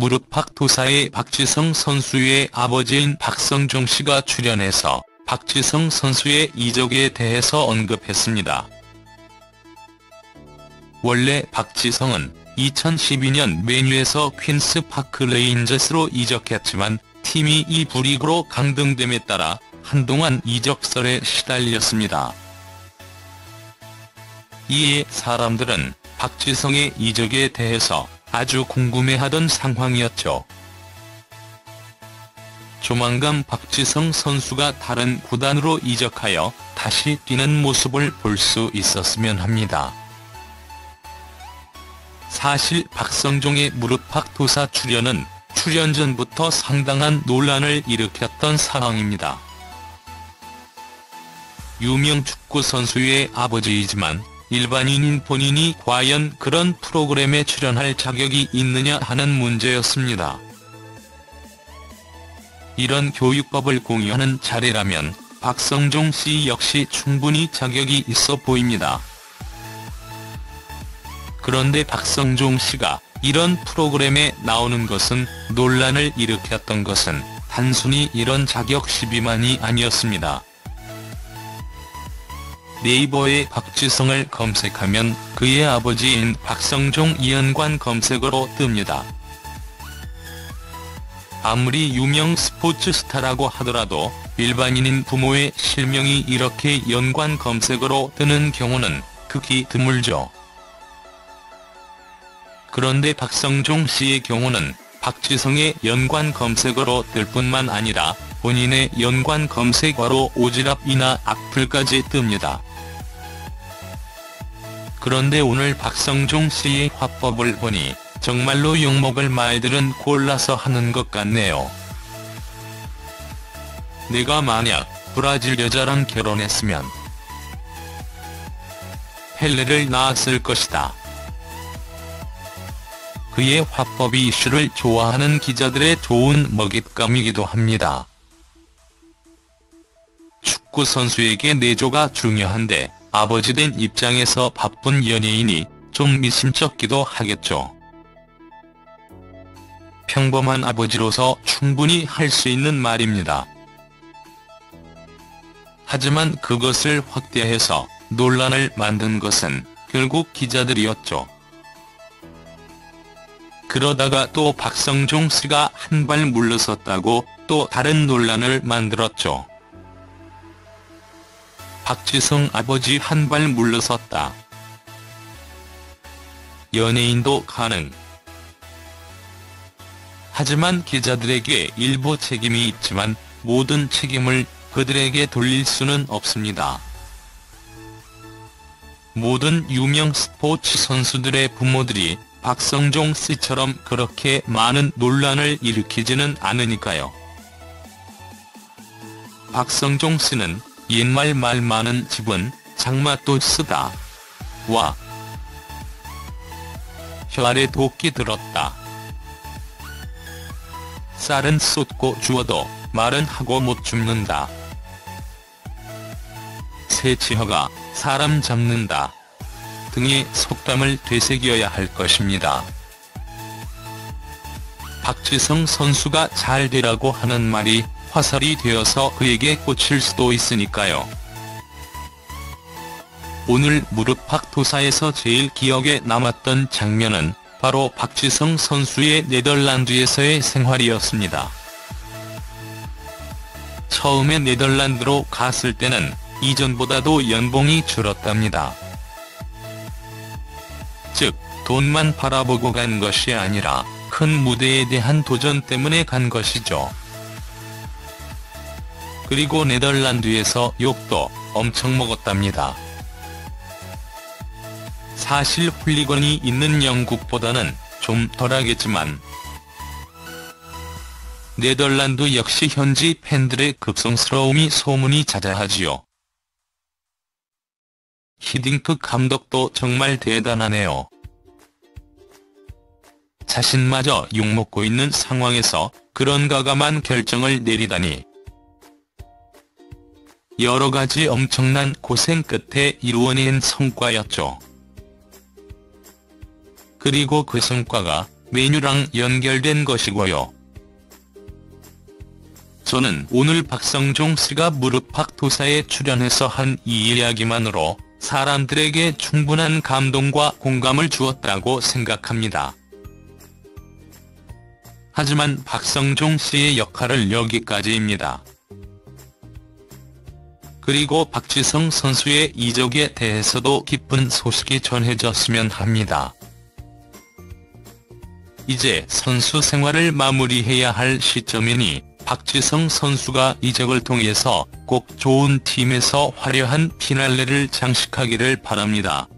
무릎팍 도사의 박지성 선수의 아버지인 박성종 씨가 출연해서 박지성 선수의 이적에 대해서 언급했습니다. 원래 박지성은 2012년 맨유에서 퀸스 파크 레인저스로 이적했지만 팀이 2부 리그로 강등됨에 따라 한동안 이적설에 시달렸습니다. 이에 사람들은 박지성의 이적에 대해서 아주 궁금해하던 상황이었죠. 조만간 박지성 선수가 다른 구단으로 이적하여 다시 뛰는 모습을 볼 수 있었으면 합니다. 사실 박성종의 무릎팍 도사 출연은 출연 전부터 상당한 논란을 일으켰던 상황입니다. 유명 축구 선수의 아버지이지만 일반인인 본인이 과연 그런 프로그램에 출연할 자격이 있느냐 하는 문제였습니다. 이런 교육법을 공유하는 자리라면 박성종 씨 역시 충분히 자격이 있어 보입니다. 그런데 박성종 씨가 이런 프로그램에 나오는 것은 논란을 일으켰던 것은 단순히 이런 자격 시비만이 아니었습니다. 네이버에 박지성을 검색하면 그의 아버지인 박성종 이연관 검색어로 뜹니다. 아무리 유명 스포츠 스타라고 하더라도 일반인인 부모의 실명이 이렇게 연관 검색어로 뜨는 경우는 극히 드물죠. 그런데 박성종 씨의 경우는 박지성의 연관 검색어로 뜰 뿐만 아니라 본인의 연관 검색어로 오지랖이나 악플까지 뜹니다. 그런데 오늘 박성종 씨의 화법을 보니 정말로 욕먹을 말들은 골라서 하는 것 같네요. 내가 만약 브라질 여자랑 결혼했으면 펠레를 낳았을 것이다. 그의 화법이 이슈를 좋아하는 기자들의 좋은 먹잇감이기도 합니다. 축구 선수에게 내조가 중요한데 아버지 된 입장에서 바쁜 연예인이 좀 미심쩍기도 하겠죠. 평범한 아버지로서 충분히 할 수 있는 말입니다. 하지만 그것을 확대해서 논란을 만든 것은 결국 기자들이었죠. 그러다가 또 박성종 씨가 한 발 물러섰다고 또 다른 논란을 만들었죠. 박지성 아버지 한 발 물러섰다. 연예인도 가능. 하지만 기자들에게 일부 책임이 있지만 모든 책임을 그들에게 돌릴 수는 없습니다. 모든 유명 스포츠 선수들의 부모들이 박성종 씨처럼 그렇게 많은 논란을 일으키지는 않으니까요. 박성종 씨는 옛말 말 많은 집은 장맛도 쓰다. 와. 혀 아래 도끼 들었다. 쌀은 쏟고 주어도 말은 하고 못 죽는다. 새치허가 사람 잡는다. 등의 속담을 되새겨야 할 것입니다. 박지성 선수가 잘 되라고 하는 말이 화살이 되어서 그에게 꽂힐 수도 있으니까요. 오늘 무릎팍 도사에서 제일 기억에 남았던 장면은 바로 박지성 선수의 네덜란드에서의 생활이었습니다. 처음에 네덜란드로 갔을 때는 이전보다도 연봉이 줄었답니다. 즉, 돈만 바라보고 간 것이 아니라 큰 무대에 대한 도전 때문에 간 것이죠. 그리고 네덜란드에서 욕도 엄청 먹었답니다. 사실 훌리건이 있는 영국보다는 좀 덜하겠지만 네덜란드 역시 현지 팬들의 급성스러움이 소문이 자자하지요. 히딩크 감독도 정말 대단하네요. 자신마저 욕먹고 있는 상황에서 그런 가감한 결정을 내리다니. 여러 가지 엄청난 고생 끝에 이루어낸 성과였죠. 그리고 그 성과가 메뉴랑 연결된 것이고요. 저는 오늘 박성종 씨가 무릎팍도사에 출연해서 한 이 이야기만으로 사람들에게 충분한 감동과 공감을 주었다고 생각합니다. 하지만 박성종 씨의 역할을 여기까지입니다. 그리고 박지성 선수의 이적에 대해서도 기쁜 소식이 전해졌으면 합니다. 이제 선수 생활을 마무리해야 할 시점이니 박지성 선수가 이적을 통해서 꼭 좋은 팀에서 화려한 피날레를 장식하기를 바랍니다.